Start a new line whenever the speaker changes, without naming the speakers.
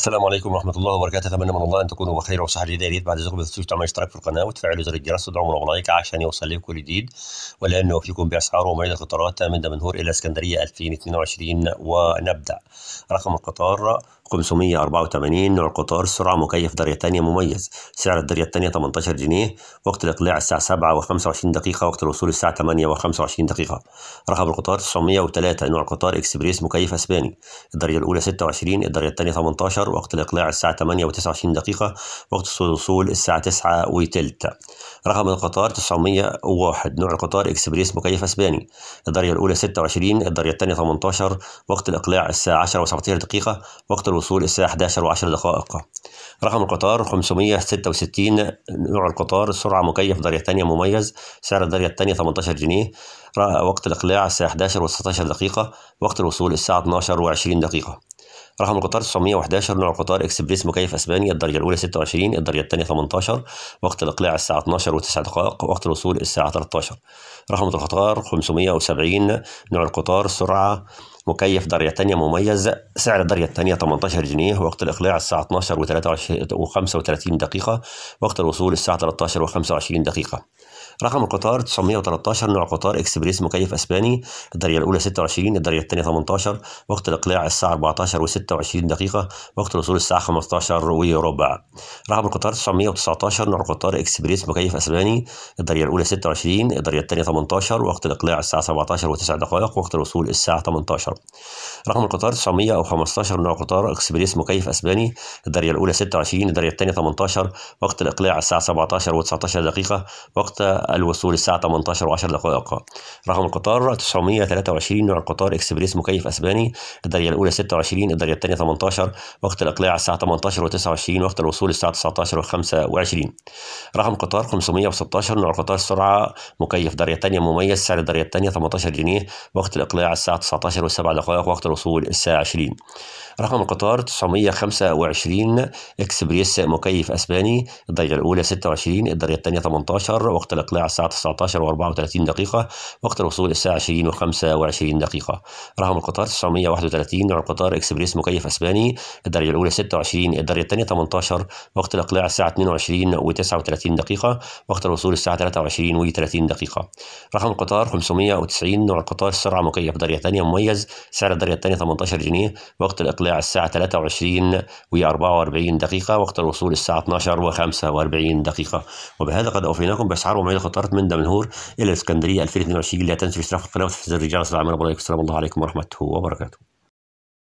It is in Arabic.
السلام عليكم ورحمة الله وبركاته. أتمنى من الله أن تكونوا بخير وصحة جيدة. يا ريت بعد ذلك ما تعملوا اشتراك في القناة وتفعلوا زر الجرس وتدعموا لايك عشان يوصل لكم كل جديد. والآن نوفيكم بأسعار ومواعيد القطارات. من دمنهور إلى اسكندرية 2022 ونبدأ. رقم القطار 584 نوع القطار سرعة مكيف درجة تانية مميز. سعر الدرجة الثانية 18 جنيه وقت الإقلاع الساعة 7 و25 دقيقة وقت الوصول الساعة 8 و25 دقيقة. رقم القطار 903 نوع القطار إكسبريس مكيف أسباني. الدرجة الأولى 26 الدرجة الثانية 18 وقت الإقلاع الساعة 8 و29 دقيقة وقت الوصول الساعة 9 وثلث رقم القطار 901 نوع القطار إكسبريس مكيف أسباني. الدرجة الأولى 26 الدرجة الثانية 18 وقت الإقلاع الساعة 10 و17 دقيقة وقت الوصول الساعة 11 و10 دقائق. رقم القطار 566 نوع القطار سرعة مكيف درجة ثانية مميز سعر الدرجة الثانية 18 جنيه. وقت الإقلاع الساعة 11 و19 دقيقة وقت الوصول الساعة 12 و20 دقيقة. رقم القطار 911 نوع القطار إكسبريس مكيف أسباني الدرجة الأولى 26 الدرجة الثانية 18 وقت الإقلاع الساعة 12 و9 دقائق وقت الوصول الساعة 13 رقم القطار 570 نوع القطار سرعة مكيف درجة تانية مميز سعر الدرجة الثانية 18 جنيه وقت الإقلاع الساعة 12 و 35 دقيقة وقت الوصول الساعة 13 و 25 دقيقة. رقم القطار 913 نوع قطار إكسبريس مكيف أسباني الدرجة الأولى 26 الدرجة الثانية 18 وقت الإقلاع الساعة 14 و26 دقيقة وقت الوصول الساعة 15 وربع رقم القطار 919 نوع قطار إكسبريس مكيف أسباني الدرجة الأولى 26 الدرجة الثانية 18 وقت الإقلاع الساعة 17 و9 دقائق وقت الوصول الساعة 18 رقم القطار 915 نوع قطار إكسبريس مكيف أسباني الدرجة الأولى 26 الدرجة الثانية 18 وقت الإقلاع الساعة 17 و19 دقيقة وقت الوصول الساعة 18 و10 دقائق. رقم القطار 923 نوع القطار إكسبريس مكيف أسباني. الدرجة الأولى 26 الدرجة الثانية 18 وقت الإقلاع الساعة 18 و29 وقت الوصول الساعة 19 و25 رقم قطار 516 نوع قطار سرعة مكيف. درجة ثانية مميز سعر الدرجة الثانية 18 جنيه. وقت الإقلاع الساعة 19 و7 دقائق وقت الوصول الساعة 20 رقم القطار 925 إكسبريس مكيف أسباني. الدرجة الأولى 26 الدرجة الثانية 18 وقت الإقلاع الساعة 19 و34 دقيقة وقت الوصول الساعة 20 و25 دقيقة. رقم القطار 931 نوع القطار اكسبريس مكيف أسباني الدرجة الأولى 26 الدرجة الثانية 18 وقت الإقلاع الساعة 22 و39 دقيقة وقت الوصول الساعة 23 و30 دقيقة. رقم القطار 590 نوع القطار سرعة مكيف درجة ثانية مميز سعر الدرجة الثانية 18 جنيه وقت الإقلاع الساعة 23 و44 دقيقة وقت الوصول الساعة 12 و45 دقيقة. وبهذا قد أوفيناكم بأسعار ومواعيد القطارات من دمنهور إلى الإسكندرية. 2022 لا تنسوا الاشتراك في القناة وتفعيل زر الرجال السلام عليكم ورحمة الله وبركاته.